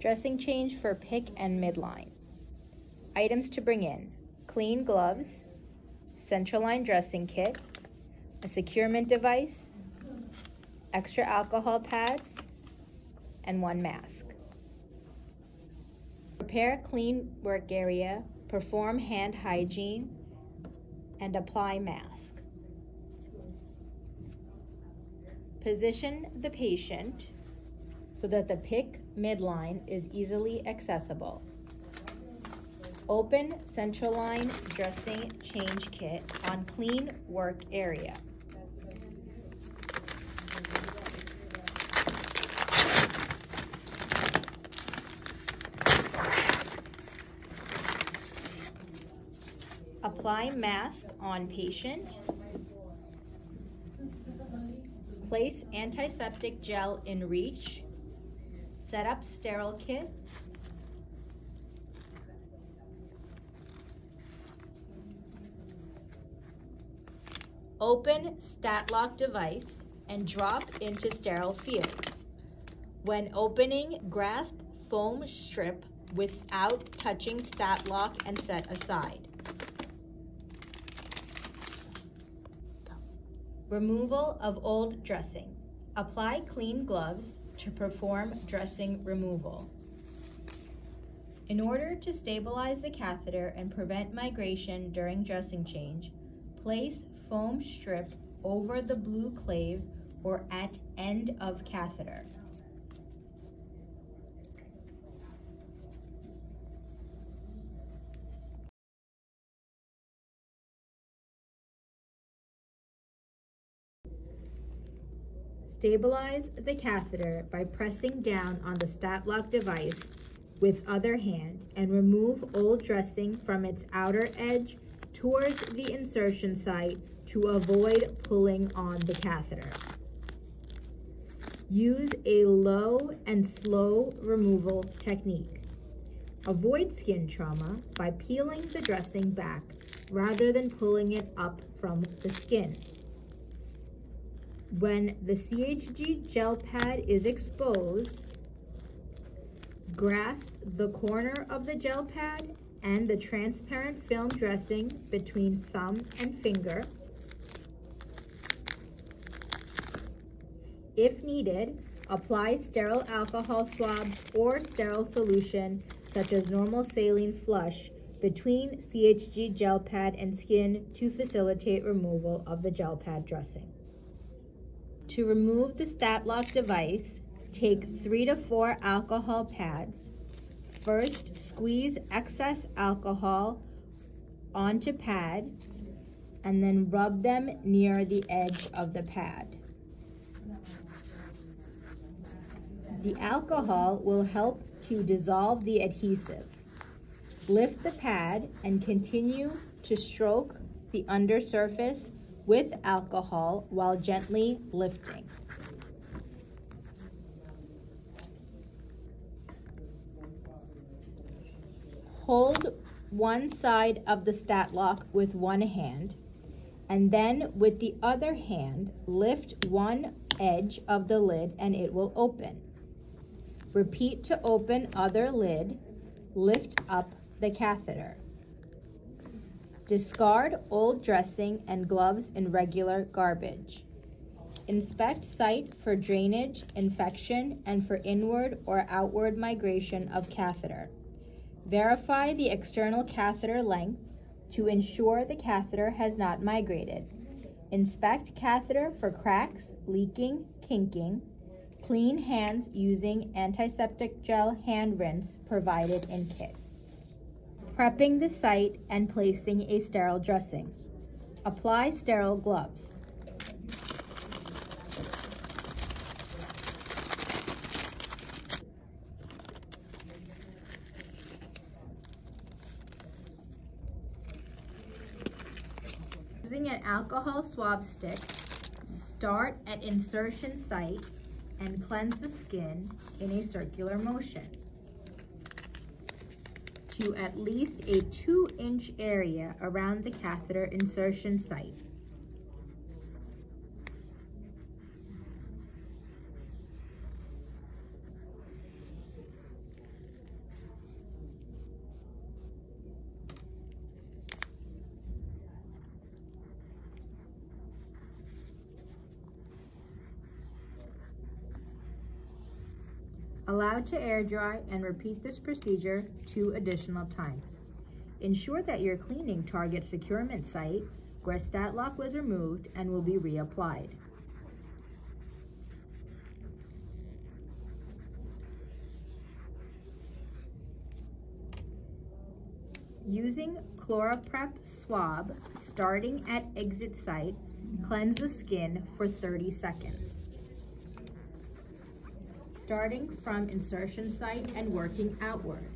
Dressing change for PICC and midline. Items to bring in clean gloves, central line dressing kit, a securement device, extra alcohol pads, and one mask. Prepare clean work area, perform hand hygiene, and apply mask. Position the patient so that the PICC midline is easily accessible. Open central line dressing change kit on clean work area. Apply mask on patient. Place antiseptic gel in reach. Set up sterile kit. Open StatLock device and drop into sterile field. When opening, grasp foam strip without touching StatLock and set aside. Removal of old dressing. Apply clean gloves to perform dressing removal. In order to stabilize the catheter and prevent migration during dressing change, place foam strip over the blue clave or at end of catheter. Stabilize the catheter by pressing down on the StatLock device with other hand and remove old dressing from its outer edge towards the insertion site to avoid pulling on the catheter. Use a low and slow removal technique. Avoid skin trauma by peeling the dressing back rather than pulling it up from the skin. When the CHG gel pad is exposed, grasp the corner of the gel pad and the transparent film dressing between thumb and finger. If needed, apply sterile alcohol swabs or sterile solution such as normal saline flush between CHG gel pad and skin to facilitate removal of the gel pad dressing. To remove the StatLock device, take three to four alcohol pads. First, squeeze excess alcohol onto pad and then rub them near the edge of the pad. The alcohol will help to dissolve the adhesive. Lift the pad and continue to stroke the undersurface with alcohol while gently lifting. Hold one side of the StatLock with one hand, and then with the other hand, lift one edge of the lid and it will open. Repeat to open other lid, lift up the catheter. Discard old dressing and gloves in regular garbage. Inspect site for drainage, infection, and for inward or outward migration of catheter. Verify the external catheter length to ensure the catheter has not migrated. Inspect catheter for cracks, leaking, kinking. Clean hands using antiseptic gel hand rinse provided in kit prepping the site and placing a sterile dressing. Apply sterile gloves. Using an alcohol swab stick, start at insertion site and cleanse the skin in a circular motion to at least a two inch area around the catheter insertion site. Allow to air dry and repeat this procedure two additional times. Ensure that your cleaning targets securement site where StatLock was removed and will be reapplied. Using ChloraPrep swab starting at exit site, cleanse the skin for 30 seconds. Starting from insertion site and working outward.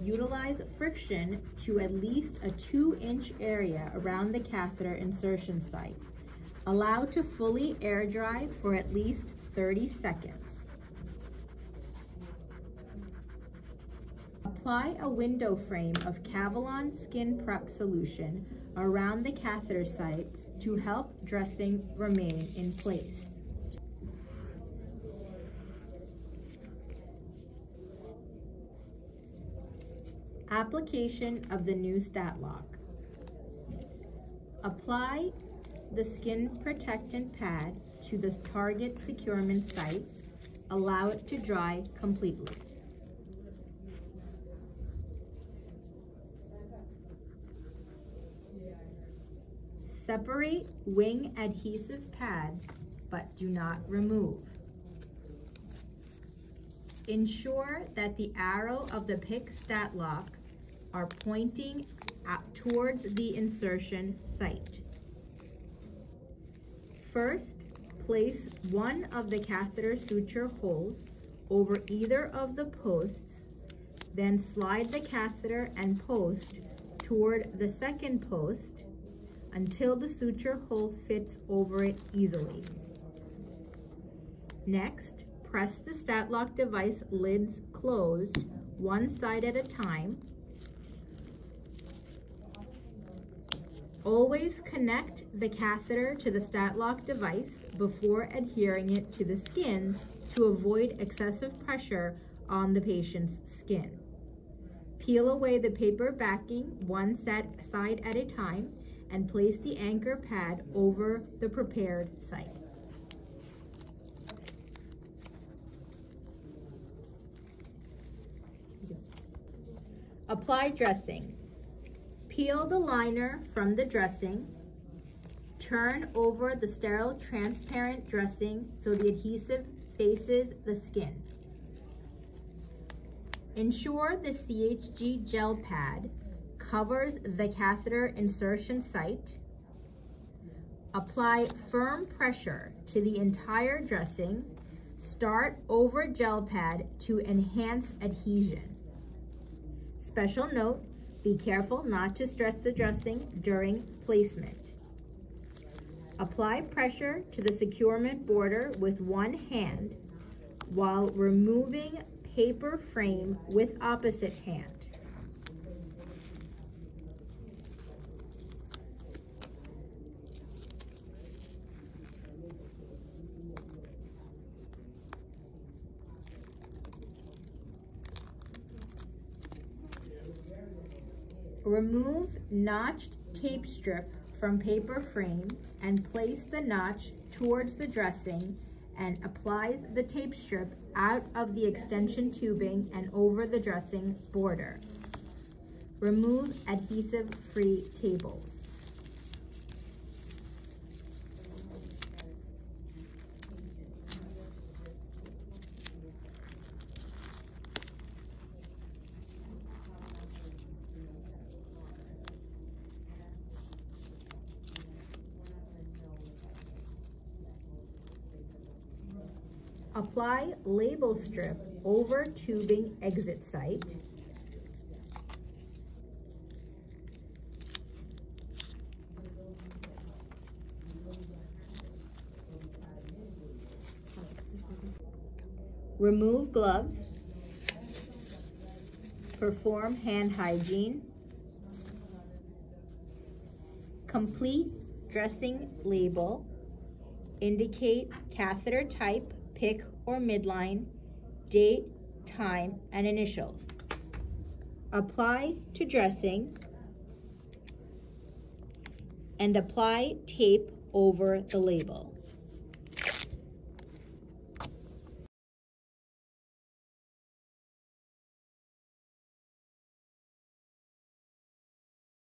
Utilize friction to at least a two inch area around the catheter insertion site. Allow to fully air dry for at least 30 seconds. Apply a window frame of Cavilon Skin Prep solution around the catheter site to help dressing remain in place. Application of the new StatLock. Apply the skin protectant pad to the target securement site. Allow it to dry completely. Separate wing adhesive pads, but do not remove. Ensure that the arrow of the PICC stat lock are pointing out towards the insertion site. First, place one of the catheter suture holes over either of the posts, then slide the catheter and post toward the second post until the suture hole fits over it easily. Next, press the StatLock device lids closed one side at a time Always connect the catheter to the StatLock device before adhering it to the skin to avoid excessive pressure on the patient's skin. Peel away the paper backing one set side at a time and place the anchor pad over the prepared site. Apply dressing. Peel the liner from the dressing. Turn over the sterile transparent dressing so the adhesive faces the skin. Ensure the CHG gel pad covers the catheter insertion site. Apply firm pressure to the entire dressing. Start over gel pad to enhance adhesion. Special note, be careful not to stretch the dressing during placement. Apply pressure to the securement border with one hand while removing paper frame with opposite hand. Remove notched tape strip from paper frame and place the notch towards the dressing and applies the tape strip out of the extension tubing and over the dressing border. Remove adhesive-free tables. Apply label strip over tubing exit site. Remove gloves. Perform hand hygiene. Complete dressing label. Indicate catheter type PICC or midline, date, time, and initials. Apply to dressing and apply tape over the label.